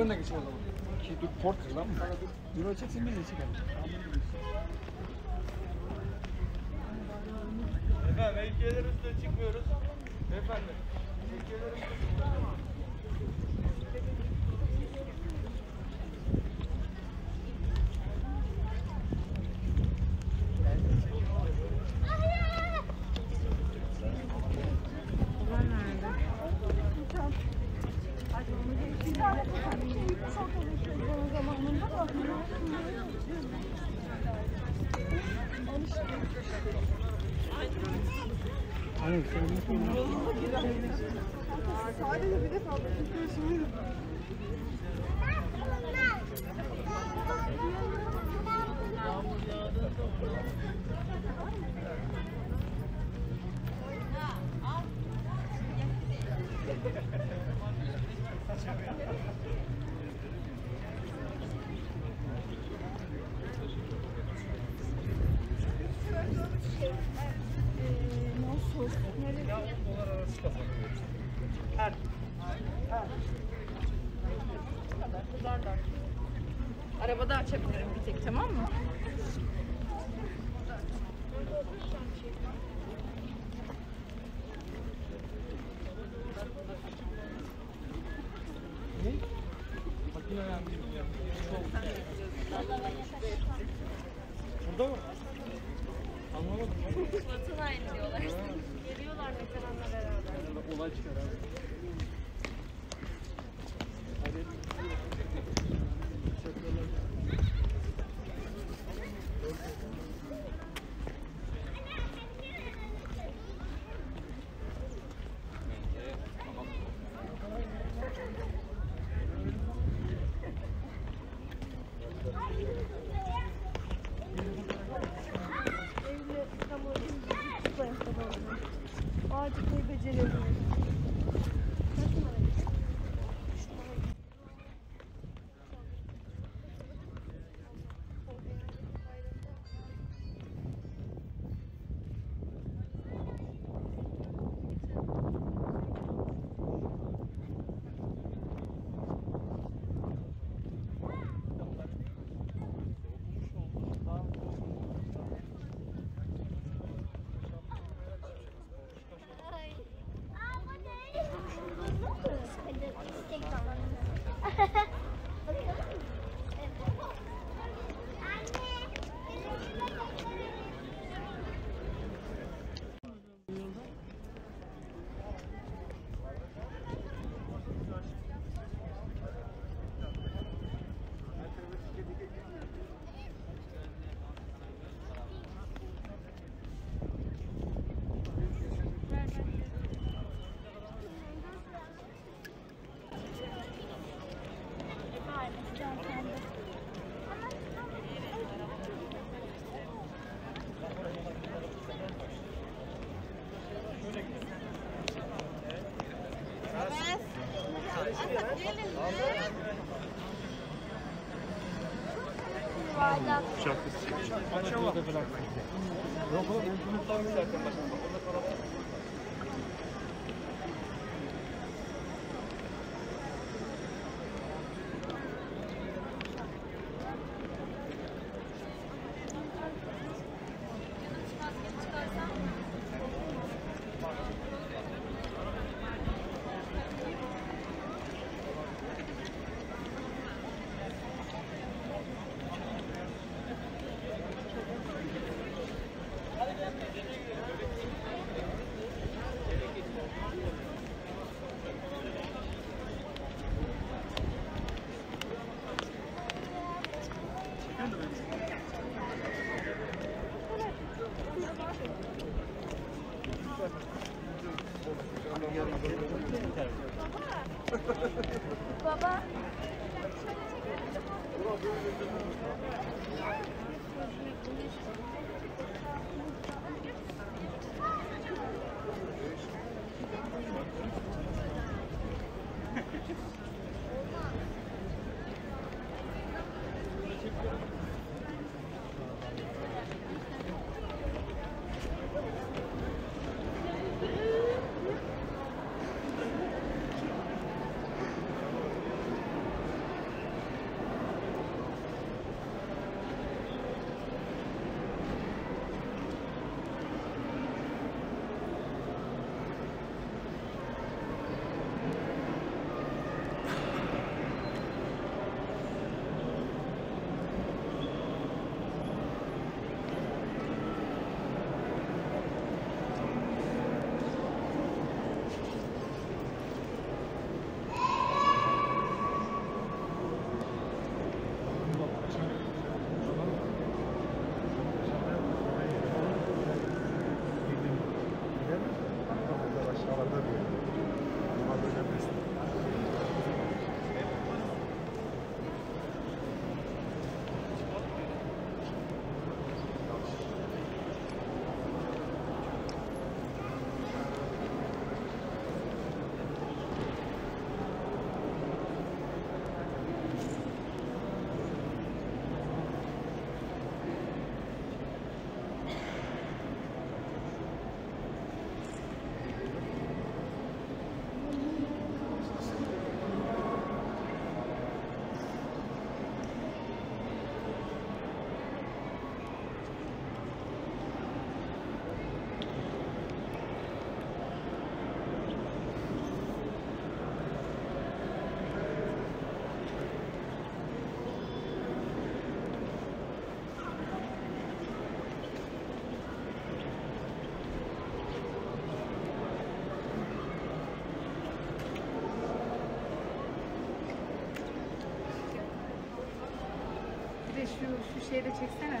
ben de geçeyim o zaman. Ki dur port kır lan mı? Dur o çeksin biz de çekelim. Efendim heykeller üstüne çıkmıyoruz. Efendim. Heykeller üstüne çıkmıyoruz. Aynen sen ne Sadece bir defa bakın şimdi. Arabada açabilirim bir tek tamam mı? Makine önemli değil. Burada mı? Anlamadım. Batın aynı diyorlar. Geliyorlar veteranla beraber. Olay çıkar abi. Ağacıklayı becerebilir. Kaç numara? Açamam. Yok oğlum ben bunu tanıyorum zaten başkanım. Orada kalalım. Baba. Baba. Şu, şu şeyi de çeksene.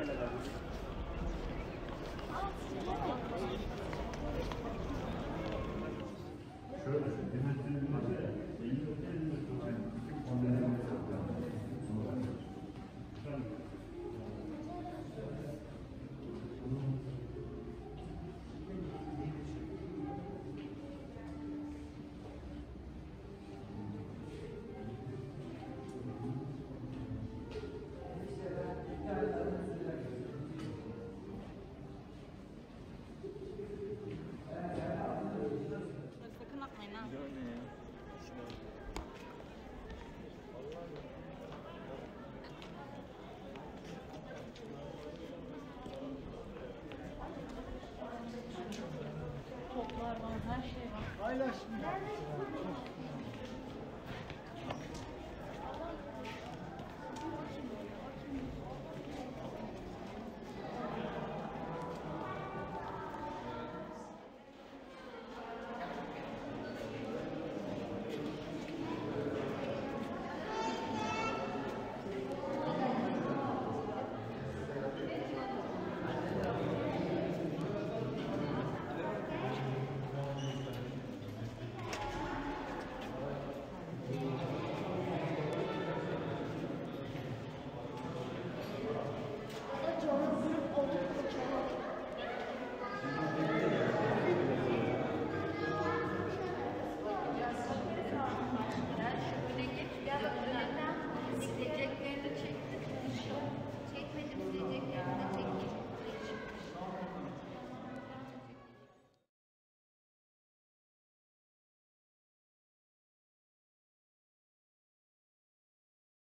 Thank you.